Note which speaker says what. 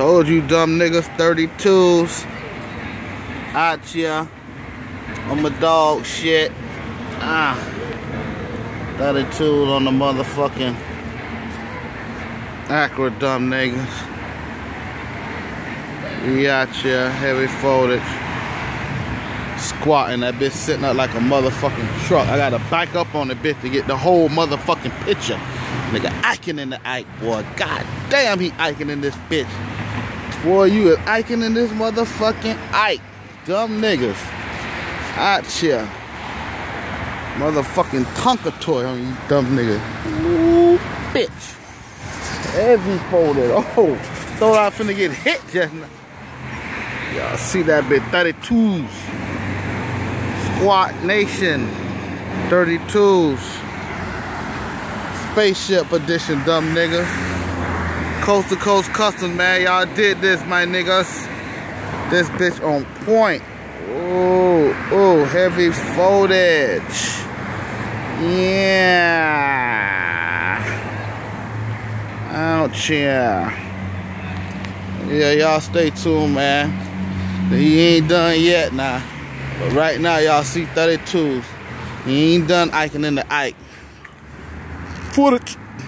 Speaker 1: Told you dumb niggas, 32s. Out ya. On a dog shit. Ah. 32 on the motherfucking Acura dumb niggas. We out heavy folded. Squatting, that bitch sitting up like a motherfucking truck. I gotta back up on the bitch to get the whole motherfucking picture. Nigga Iking in the Ike, boy. God damn, he Iking in this bitch. Boy, you is Iking in this motherfucking Ike. Dumb niggas. Out here. Motherfucking Tonka toy on you dumb niggas. Ooh, bitch. Heavy folded. Oh, thought I finna get hit just now. Y'all see that bit 32s. Squat Nation 32s. Spaceship edition, dumb nigga. Coast to coast custom, man. Y'all did this, my niggas. This bitch on point. Oh, oh, heavy foldage. Yeah. Ouch, yeah. Yeah, y'all stay tuned, man. He ain't done yet now. But right now, y'all see 32s. He ain't done Iking in the Ike. Footage.